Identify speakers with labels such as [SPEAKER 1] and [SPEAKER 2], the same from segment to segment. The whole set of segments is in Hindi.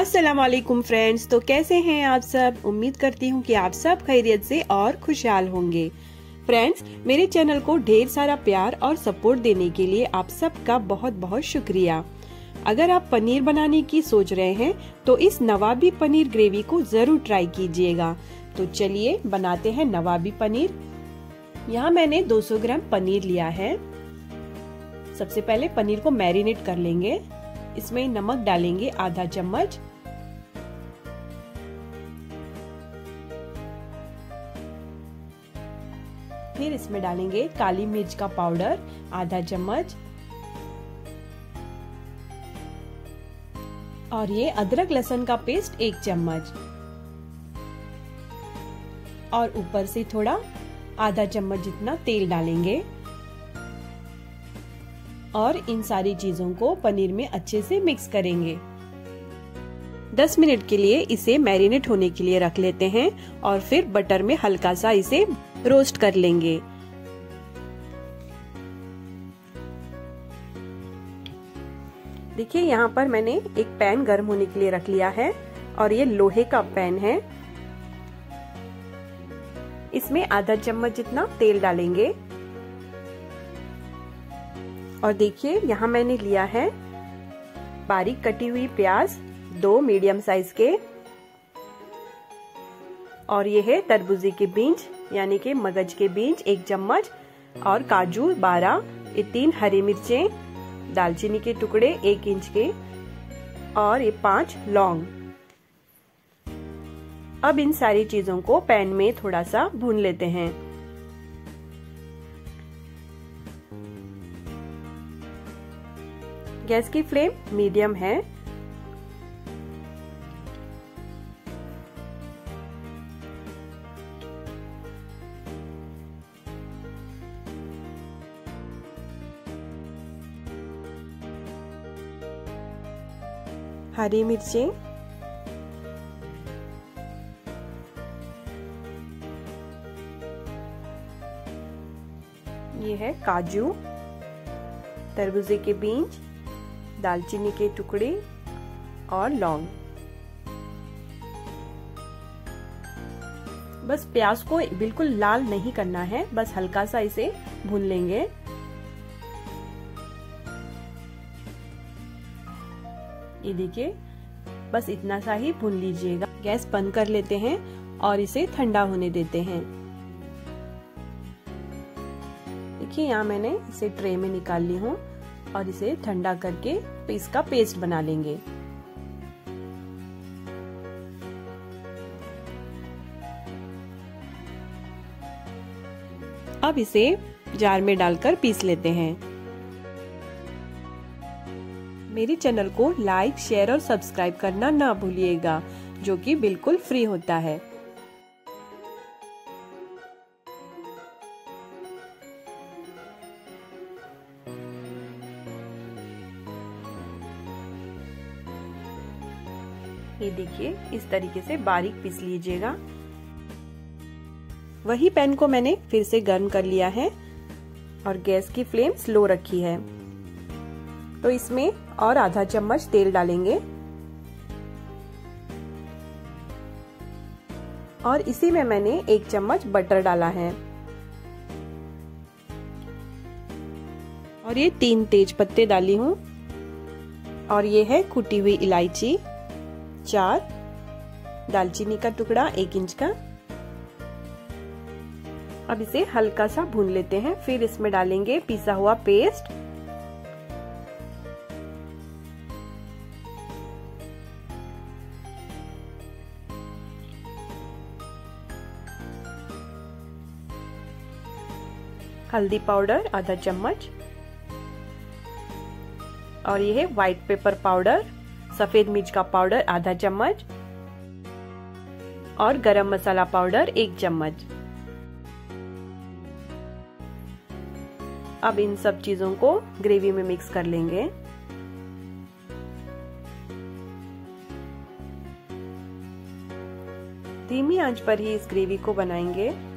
[SPEAKER 1] वालेकुम फ्रेंड्स तो कैसे हैं आप सब? उम्मीद करती हूँ कि आप सब खैरियत से और खुशहाल होंगे। फ्रेंड्स, मेरे चैनल को ढेर सारा प्यार और सपोर्ट देने के लिए आप सबका बहुत बहुत शुक्रिया। अगर आप पनीर बनाने की सोच रहे हैं तो इस नवाबी पनीर ग्रेवी को ज़रूर ट्राई कीजिएगा। तो चलिए, बनाते हैं नवाबी पनीर। यहाँ मैंने 200 ग्राम पनीर लिया है। सबसे पहले पनीर को मैरिनेट कर लेंगे। इसमें नमक डालेंगे आधा चम्मच। फिर इसमें डालेंगे काली मिर्च का पाउडर, आधा चम्मच। और ये अदरक लहसुन का पेस्ट एक चम्मच। और ऊपर से थोड़ा आधा चम्मच जितना तेल डालेंगे। और इन सारी चीज़ों को पनीर में अच्छे से मिक्स करेंगे। 10 मिनट के लिए इसे मैरिनेट होने के लिए रख लेते हैं और फिर बटर में हल्का सा इसे रोस्ट कर लेंगे। देखिए, यहाँ पर मैंने एक पैन गर्म होने के लिए रख लिया है और ये लोहे का पैन है। इसमें आधा चम्मच जितना तेल डालेंगे। और देखिए, यहाँ मैंने लिया है बारीक कटी हुई प्याज दो मीडियम साइज़ के। और ये है तरबूजी के बीज यानी कि मगज के बीज, एक चम्मच, और काजू, बारह, ये तीन हरी मिर्चें, दालचीनी के टुकड़े, एक इंच के, और ये पाँच लौंग। अब इन सारी चीज़ों को पैन में थोड़ा सा भून लेते हैं। गैस की फ्लेम मीडियम है। हरी मिर्चें। ये है काजू, तरबूजे के बीज, दालचीनी के टुकड़े और लौंग। बस प्याज को बिल्कुल लाल नहीं करना है, बस हल्का सा इसे भून लेंगे। ये देखिए, बस इतना सा ही भून लीजिएगा। गैस बंद कर लेते हैं और इसे ठंडा होने देते हैं। देखिए, यहाँ मैंने इसे ट्रे में निकाल ली हूँ और इसे ठंडा करके इसका पेस्ट बना लेंगे। अब इसे जार में डालकर पीस लेते हैं। मेरे चैनल को लाइक, शेयर और सब्सक्राइब करना ना भूलिएगा, जो कि बिल्कुल फ्री होता है। ये देखिए, इस तरीके से बारीक पीस लीजिएगा। वही पैन को मैंने फिर से गर्म कर लिया है और गैस की फ्लेम स्लो रखी है। तो इसमें और आधा चम्मच तेल डालेंगे। और इसी में मैंने एक चम्मच बटर डाला है। और ये तीन तेज पत्ते डाली हूँ। और ये है कुटी हुई इलायची, चार। दालचीनी का टुकड़ा एक इंच का। अब इसे हल्का सा भून लेते हैं। फिर इसमें डालेंगे पिसा हुआ पेस्ट हल्दी पाउडर, आधा चम्मच। और यह है व्हाइट पेपर पाउडर सफ़ेद मिर्च का पाउडर आधा चम्मच। और गरम मसाला पाउडर एक चम्मच। अब इन सब चीज़ों को ग्रेवी में मिक्स कर लेंगे। धीमी आँच पर ही इस ग्रेवी को बनाएँगे।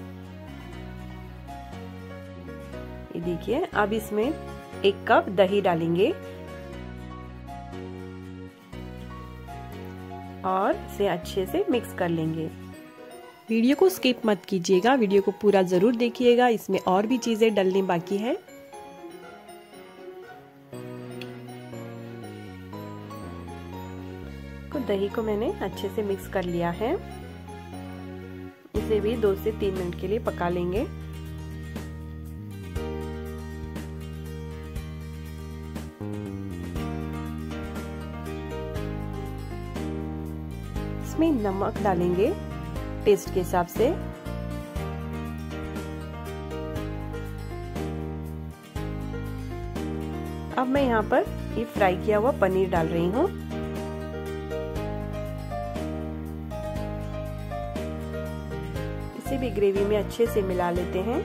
[SPEAKER 1] देखिए अब इसमें एक कप दही डालेंगे और इसे अच्छे से मिक्स कर लेंगे। वीडियो को स्किप मत कीजिएगा वीडियो को पूरा ज़रूर देखिएगा। इसमें और भी चीज़ें डलने बाकी है। को दही को मैंने अच्छे से मिक्स कर लिया है। इसे भी दो से तीन मिनट के लिए पका लेंगे। इसमें नमक डालेंगे टेस्ट के हिसाब से। अब मैं यहाँ पर ये फ्राई किया हुआ पनीर डाल रही हूँ। इसे भी ग्रेवी में अच्छे से मिला लेते हैं।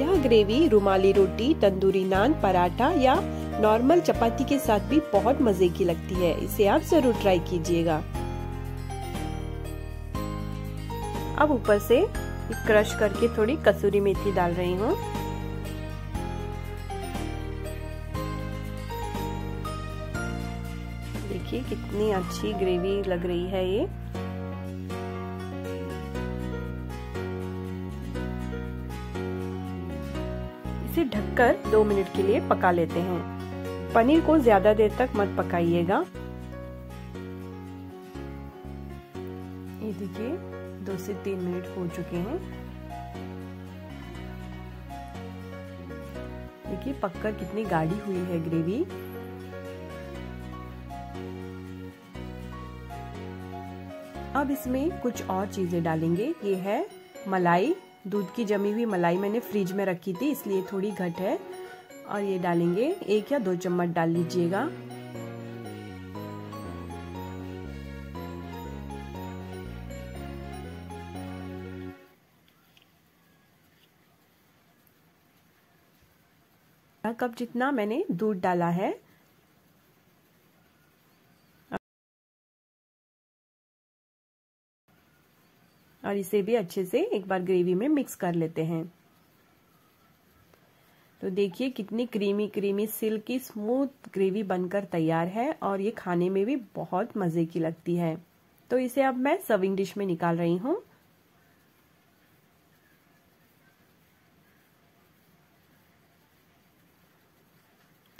[SPEAKER 1] यह ग्रेवी रुमाली रोटी, तंदूरी नान, पराठा या नॉर्मल चपाती के साथ भी बहुत मज़े की लगती है। इसे आप ज़रूर ट्राई कीजिएगा। अब ऊपर से क्रश करके थोड़ी कसूरी मेथी डाल रही हूँ। देखिए कितनी अच्छी ग्रेवी लग रही है ये। इसे ढककर दो मिनट के लिए पका लेते हैं। पनीर को ज़्यादा देर तक मत पकाइएगा। ये देखिए। दो से तीन मिनट हो चुके हैं। देखिए पककर कितनी गाढ़ी हुई है ग्रेवी। अब इसमें कुछ और चीज़ें डालेंगे। ये है मलाई। दूध की जमी हुई मलाई मैंने फ्रिज में रखी थी, इसलिए थोड़ी घट है। और ये डालेंगे एक या दो चम्मच डाल लीजिएगा। कप जितना मैंने दूध डाला है। और इसे भी अच्छे से एक बार ग्रेवी में मिक्स कर लेते हैं। तो देखिए कितनी creamy creamy silky smooth gravy बनकर तैयार है और ये खाने में भी बहुत मज़े की लगती है। तो इसे अब मैं सर्विंग डिश में निकाल रही हूँ।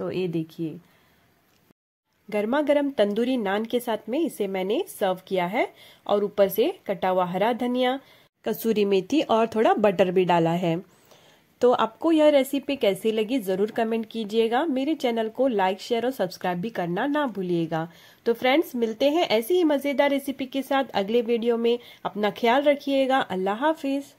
[SPEAKER 1] तो ये देखिए। गर्मा गर्म तंदूरी नान के साथ में इसे मैंने सर्व किया है और ऊपर से कटा हुआ हरा धनिया, कसूरी मेथी और थोड़ा बटर भी डाला है। तो आपको यह रेसिपी कैसी लगी ज़रूर कमेंट कीजिएगा। मेरे चैनल को लाइक, शेयर और सब्सक्राइब भी करना ना भूलिएगा। तो फ्रेंड्स, मिलते हैं ऐसी ही मज़ेदार रेसिपी के साथ अगले वीडियो में। अपना ख्याल रखिएगा। अल्लाह हाफिज।